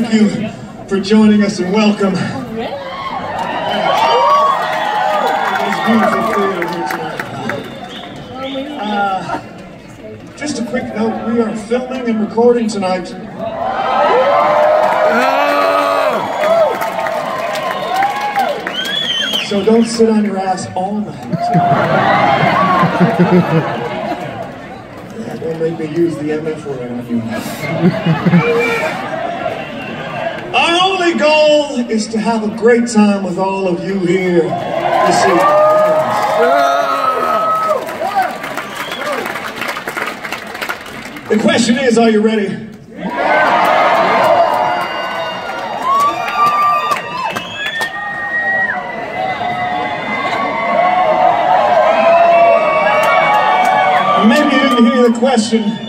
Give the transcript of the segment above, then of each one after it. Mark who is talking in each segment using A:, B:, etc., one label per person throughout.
A: thank you for joining us and welcome. Uh, just a quick note: we are filming and recording tonight. So don't sit on your ass all night. Don't make me use the MF word on you. Only goal is to have a great time with all of you here this evening. The question is, are you ready? Maybe you didn't hear the question.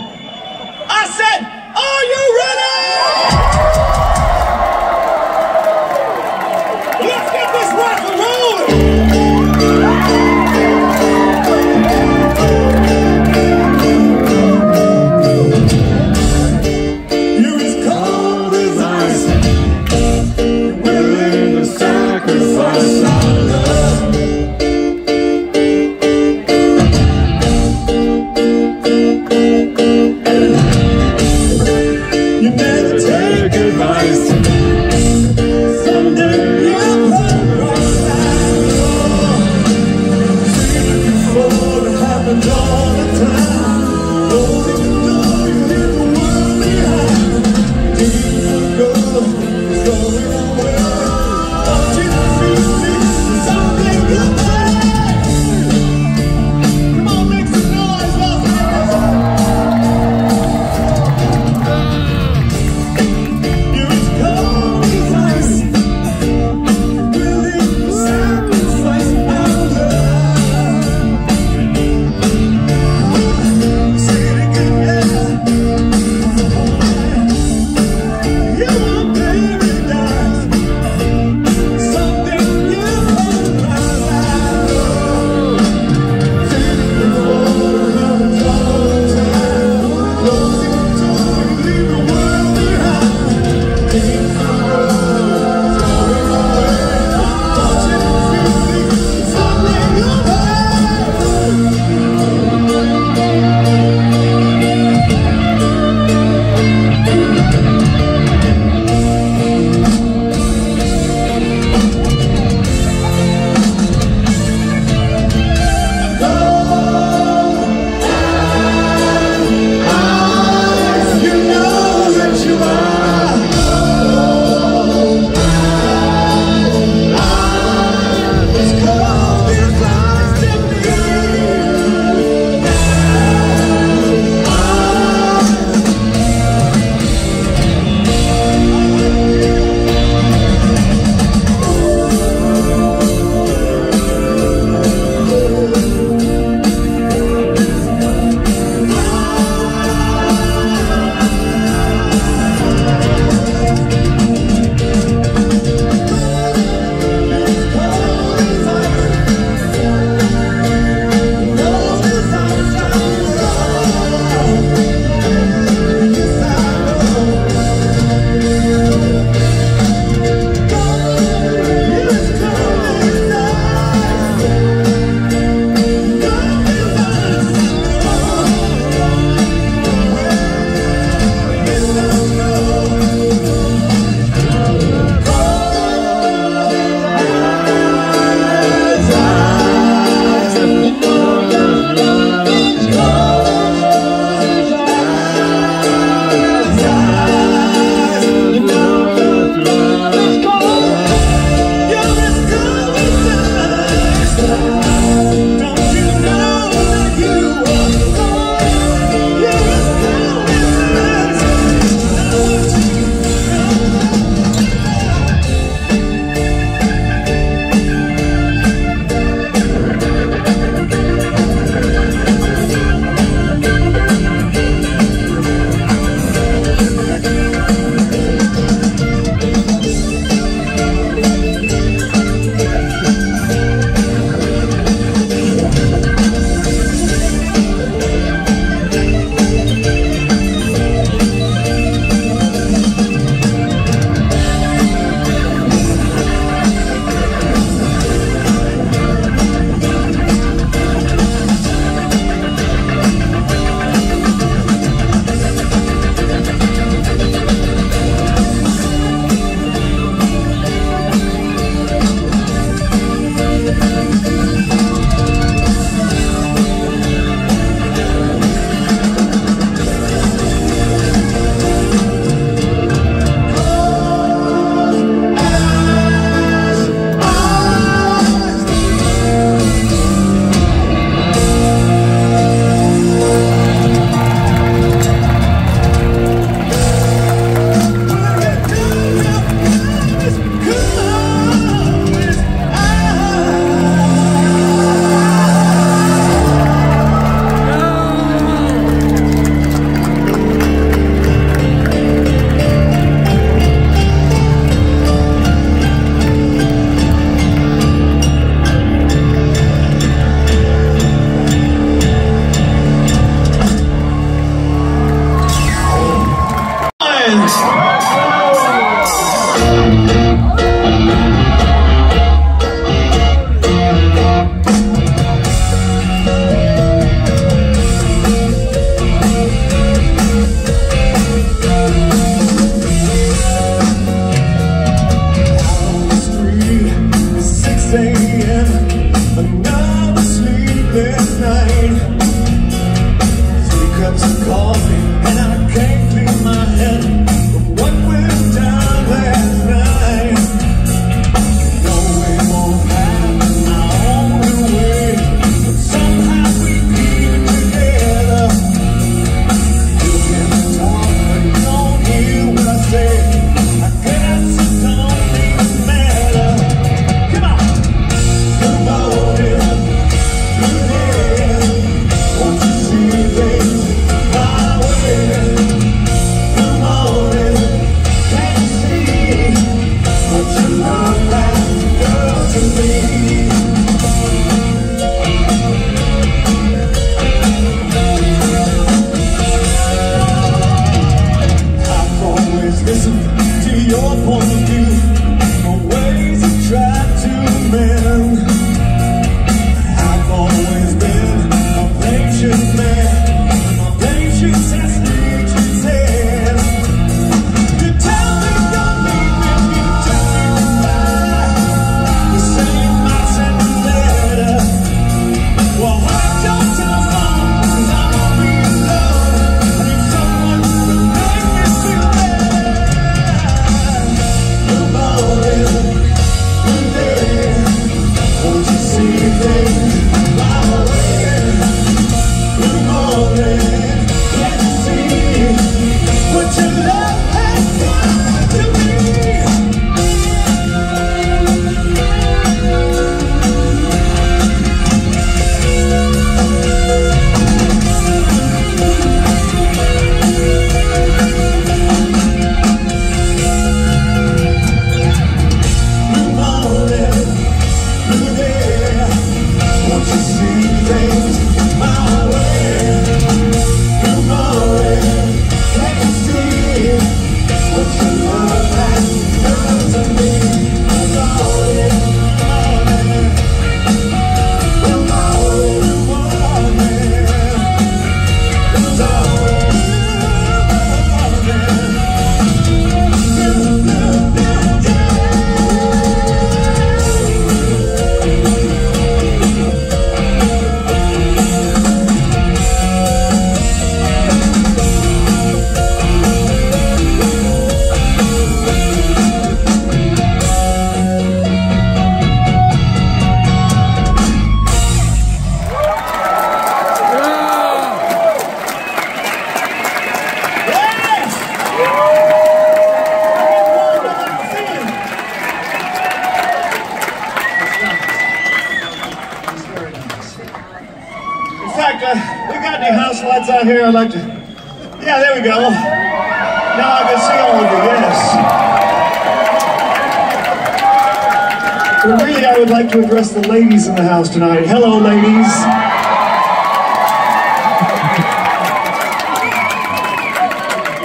A: The ladies in the house tonight. Hello, ladies.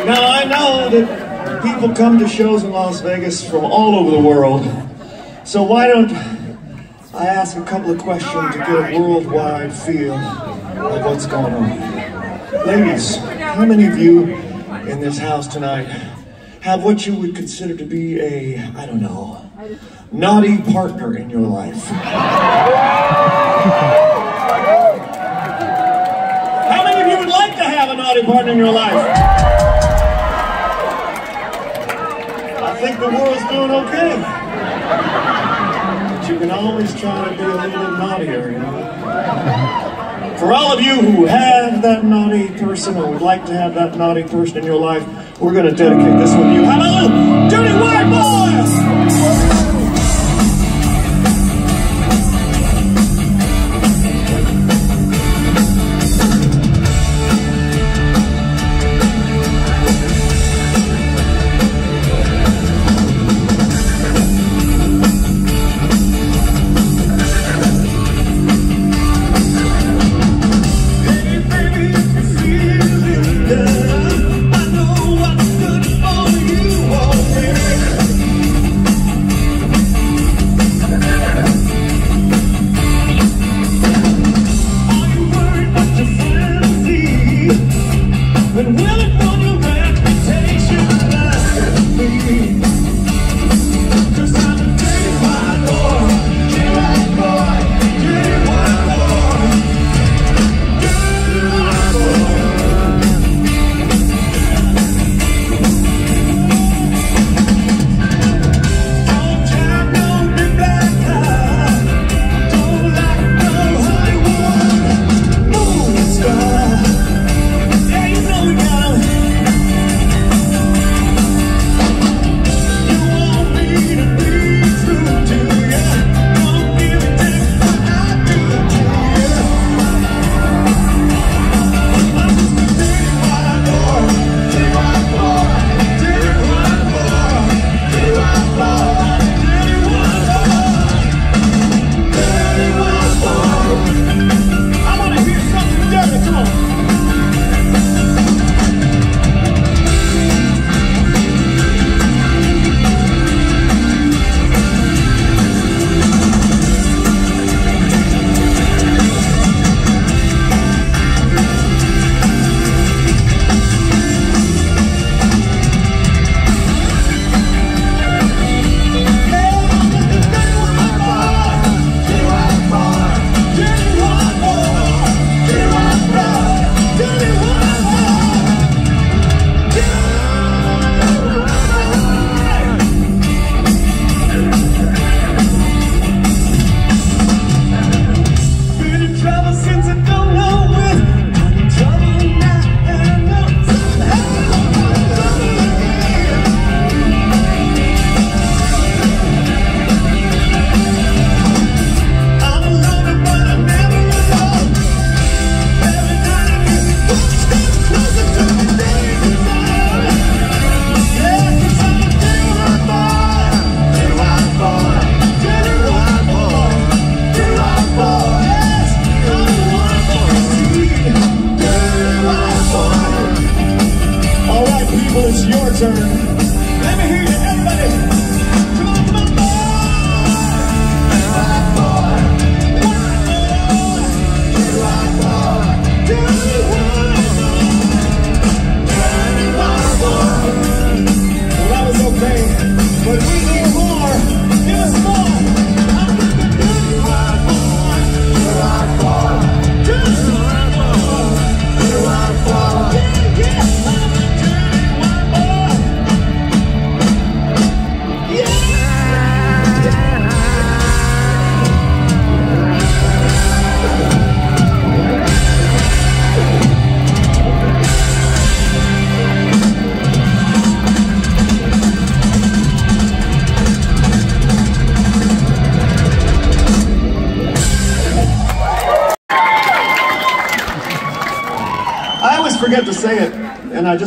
A: Now, I know that people come to shows in Las Vegas from all over the world. So why don't I ask a couple of questions to get a worldwide feel of what's going on? Ladies, how many of you in this house tonight have what you would consider to be a, I don't know, naughty partner in your life? How many of you would like to have a naughty partner in your life? I think the world's doing okay. But you can always try to be a little bit naughtier, you know? For all of you who have that naughty person or would like to have that naughty person in your life, we're going to dedicate this one to you. Hello, Dirty White Boys!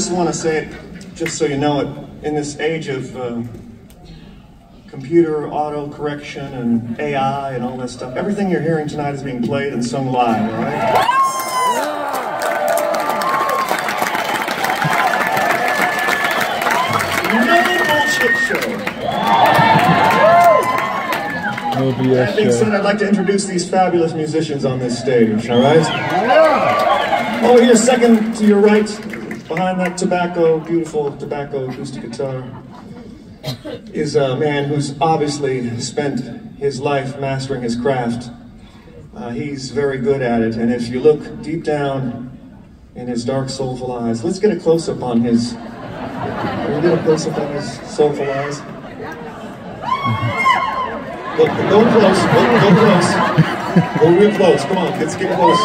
A: Just want to say it just so you know it. In this age of uh, computer auto correction and AI and all that stuff, everything you're hearing tonight is being played and sung live, all right? No bullshit show.
B: No
A: That
B: BS
A: being said,
B: show.
A: I'd like to introduce these fabulous musicians on this stage, all right? Over here, second to your right, behind that tobacco, beautiful tobacco acoustic guitar, is a man who's obviously spent his life mastering his craft. Uh, he's very good at it, and if you look deep down in his dark, soulful eyes, let's get a close up on his. We get a close up on his soulful eyes? Go, go close, go, go close. Go real close. Come on, let's get close.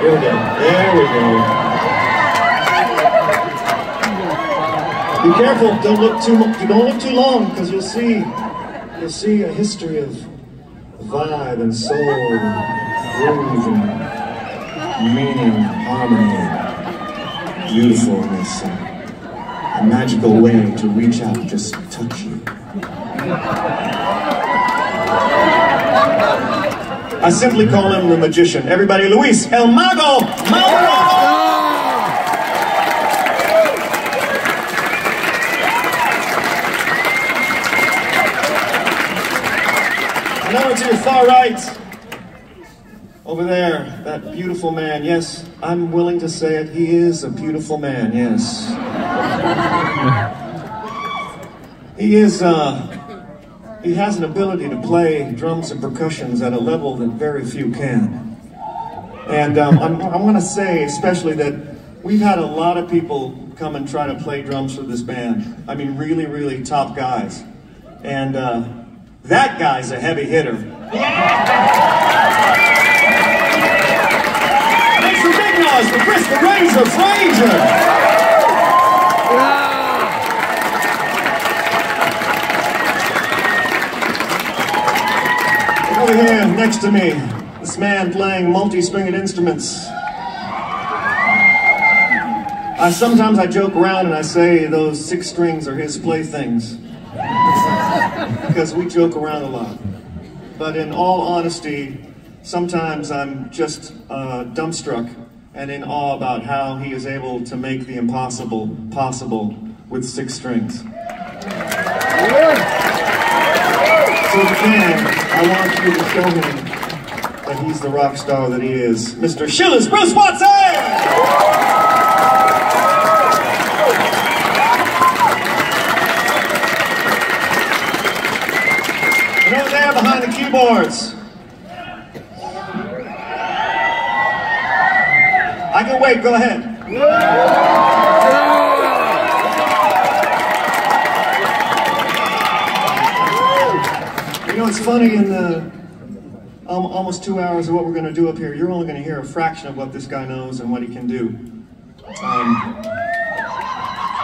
A: There we go. There we go. Be careful. Don't look too. Don't look too long, because you'll see. You'll see a history of vibe and soul, and groove and meaning, harmony, beautifulness, and a magical way to reach out and just touch you. I simply call him the magician. Everybody, Luis El Mago Maldonado! Over far right, over there, that beautiful man. Yes, I'm willing to say it. He is a beautiful man. Yes. he is. Uh, he has an ability to play drums and percussions at a level that very few can. And um, I'm going to say, especially, that we've had a lot of people come and try to play drums for this band. I mean, really, really top guys. And uh, that guy's a heavy hitter. Noise for Chris the Razor Frazier. Over here, next to me, this man playing multi-stringed instruments. I sometimes I joke around and I say those six strings are his playthings because we joke around a lot. But in all honesty, sometimes I'm just uh, dumbstruck and in awe about how he is able to make the impossible possible with six strings. So can, I want you to show him that he's the rock star that he is. Mr. Schiller's Bruce Watson! Behind the keyboards. I can wait, go ahead. You know, it's funny in the um, almost two hours of what we're going to do up here, you're only going to hear a fraction of what this guy knows and what he can do. Um,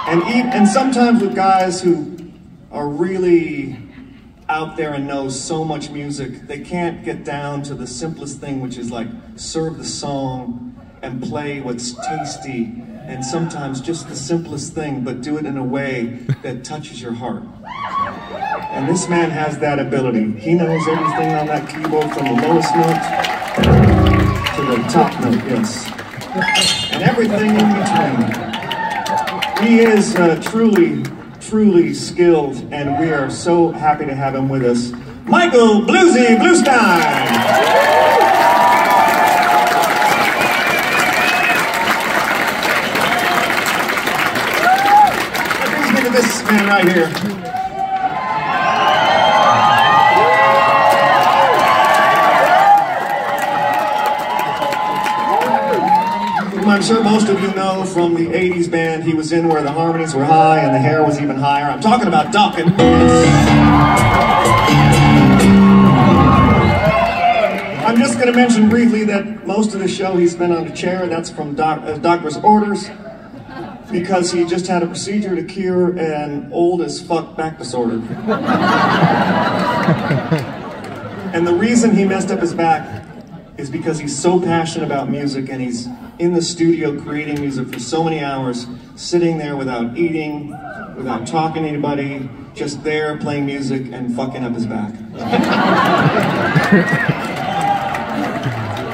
A: and, and sometimes with guys who are really out there and know so much music, they can't get down to the simplest thing, which is like serve the song and play what's tasty, and sometimes just the simplest thing, but do it in a way that touches your heart. And this man has that ability. He knows everything on that keyboard from the lowest note to the top note, yes. And everything in between. He is uh, truly, truly skilled, and we are so happy to have him with us. Michael Bluesy Bluestein! This man right here. I'm sure most of you know from the 80s band he was in where the harmonies were high and the hair was even higher. I'm talking about Dokken. I'm just going to mention briefly that most of the show he's been on a chair. And that's from doc, uh, doctor's orders because he just had a procedure to cure an old as fuck back disorder. and the reason he messed up his back is because he's so passionate about music and he's in the studio creating music for so many hours, sitting there without eating, without talking to anybody, just there playing music and fucking up his back.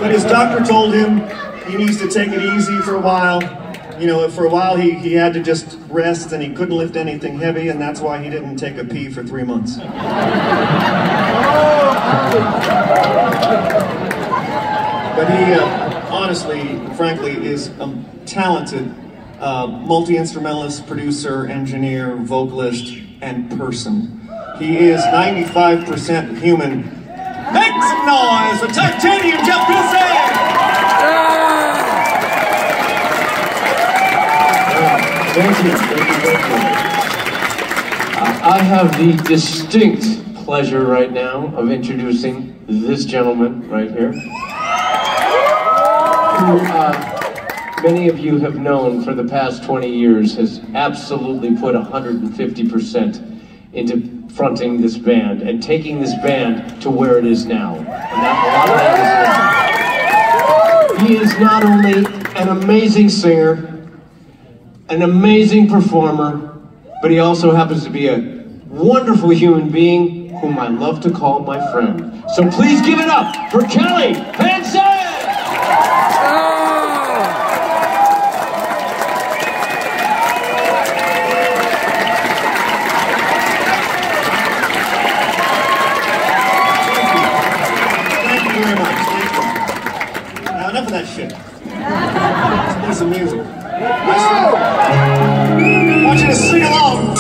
A: but his doctor told him he needs to take it easy for a while. You know, for a while he, he had to just rest and he couldn't lift anything heavy, and that's why he didn't take a pee for three months. But he, uh, honestly, frankly, is a talented uh, multi-instrumentalist, producer, engineer, vocalist, and person. He is 95% human. Make some noise for Titanium Jeff Pilson!
B: Thank you. Thank you. Thank you. I have the distinct pleasure right now of introducing this gentleman right here, who uh, many of you have known for the past 20 years has absolutely put 150% into fronting this band and taking this band to where it is now. He is not only an amazing singer, an amazing performer, but he also happens to be a wonderful human being whom I love to call my friend. So please give it up for Kelly Hansen!
A: Thank you very much. Thank you. Now enough of that shit. Some music. I want you to sing along.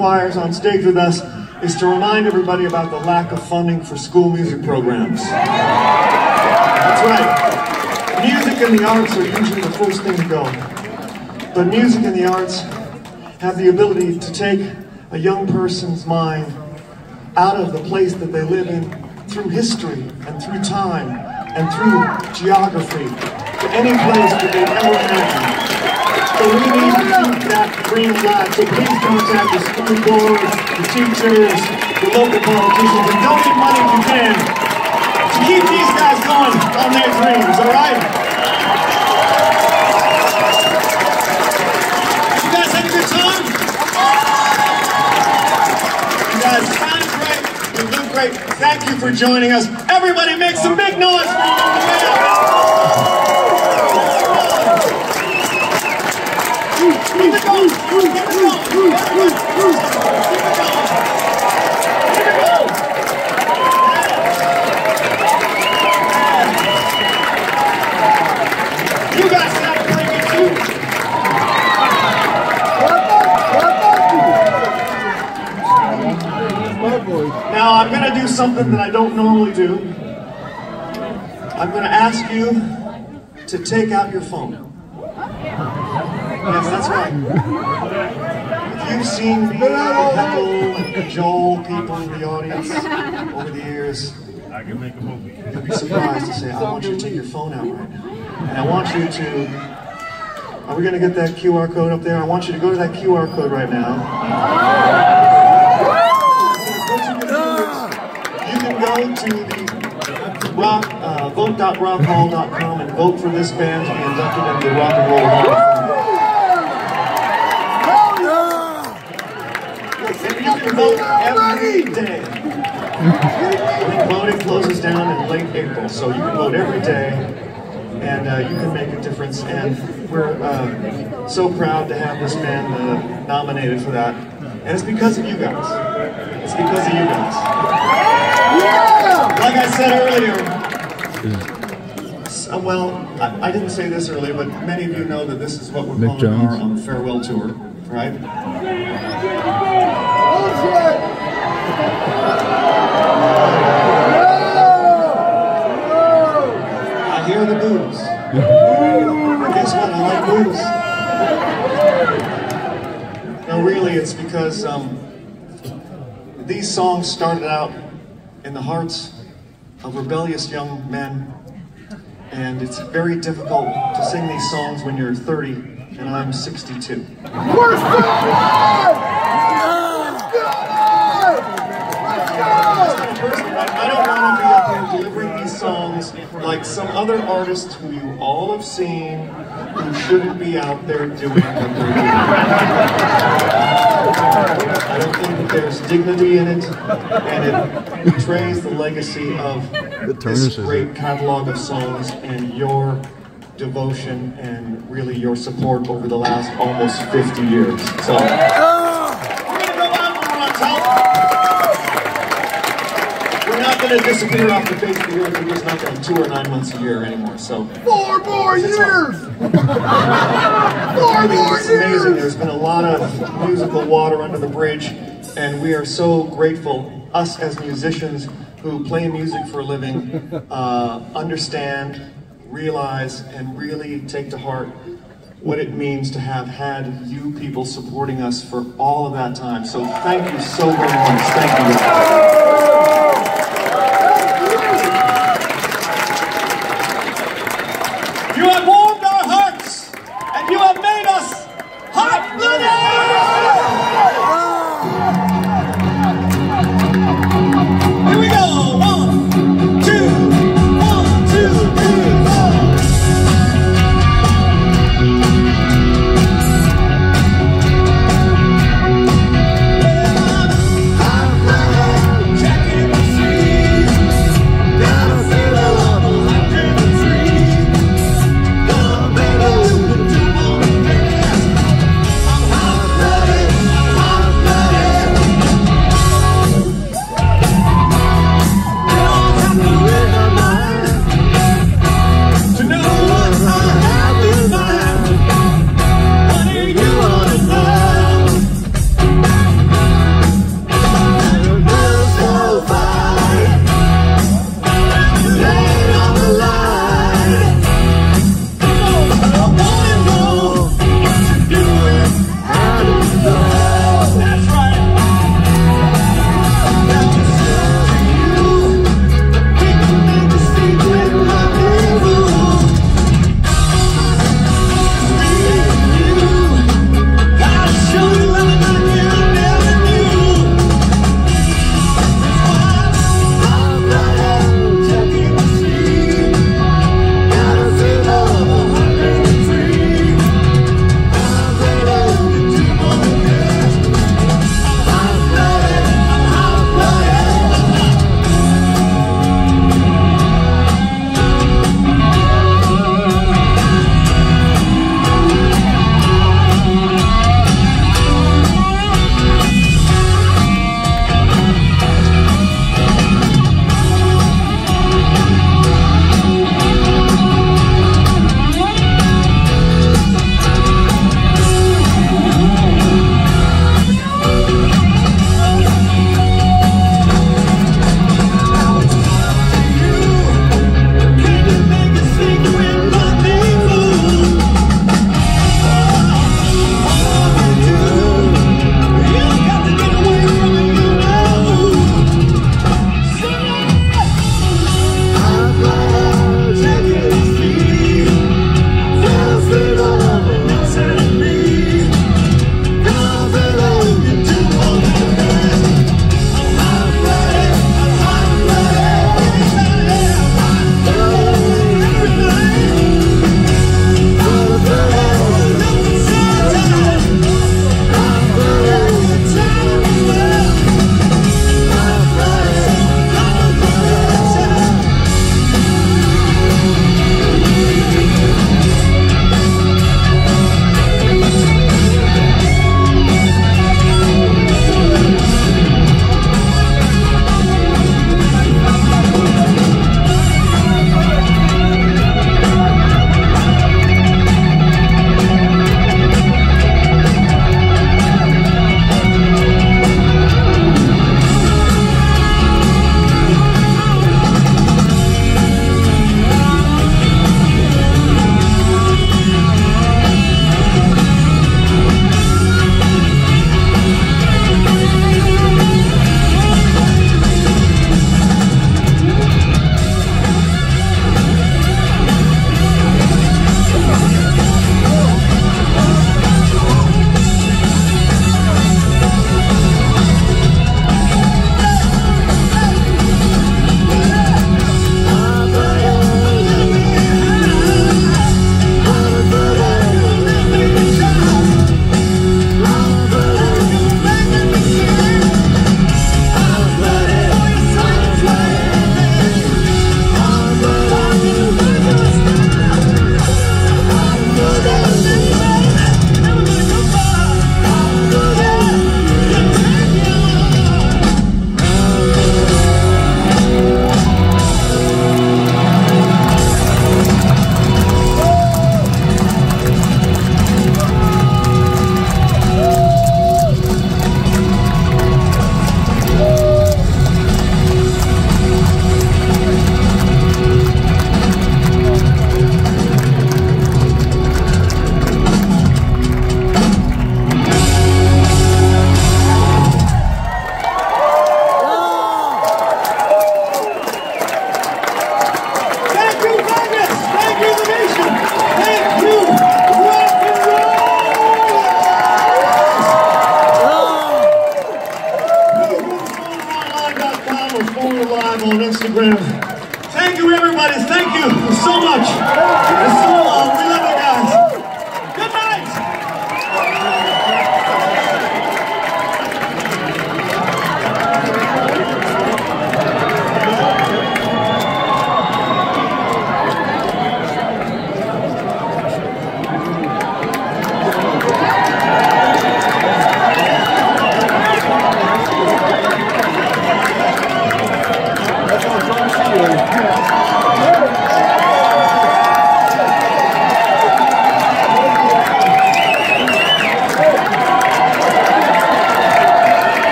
A: Choirs on stage with us is to remind everybody about the lack of funding for school music programs. That's right. Music and the arts are usually the first thing to go. But music and the arts have the ability to take a young person's mind out of the place that they live in through history and through time and through geography to any place that they've ever imagined. So we need dream alive. So please contact the school boards, the teachers, the local politicians, and donate money if you can to keep these guys going on their dreams, all right? You guys had a good time? You guys sound great. You look great. Thank you for joining us. Everybody make some big noise for them. Keep it going. Keep it going. Keep it going. Keep it going. Keep it going. You guys sound pretty good too. Now I'm going to do something that I don't normally do. I'm going to ask you to take out your phone. Yes, that's right. If you've seen me heckle and cajole people in the audience over the years,
C: I can make a movie.
A: you'll be surprised to say, I want you to take your phone out right now. And I want you to, are we going to get that QR code up there? I want you to go to that QR code right now. You can go to the rock, uh, vote.rockhall.com and vote for this band to be inducted into the Rock and Roll Hall of Fame. And you can vote every day. I think voting closes down in late April, so you can vote every day, and uh, you can make a difference. And we're uh, so proud to have this band uh, nominated for that, and it's because of you guys. It's because of you guys. Like I said earlier, uh, well, I, I didn't say this earlier, but many of you know that this is what we're
D: Mick
A: calling our um, farewell tour, right? I hear the boos. Guess what? I like booze. No, really, it's because um, these songs started out in the hearts of rebellious young men, and it's very difficult to sing these songs when you're 30 and I'm 62. I don't want to be up here delivering these songs like some other artists who you all have seen who shouldn't be out there doing what they're doing. I don't think that there's dignity in it, and it betrays the legacy of this great catalog of songs and your devotion and really your support over the last almost 50 years. So, we're gonna go out when we're on top. We're not going to disappear off the face of the earth. We're just not going to tour nine months a year anymore. So
E: Four more years! Four more
A: it's amazing.
E: years!
A: There's been a lot of musical water under the bridge, and we are so grateful. Us as musicians who play music for a living uh, understand, realize, and really take to heart what it means to have had you people supporting us for all of that time. So thank you so very much. Thank. You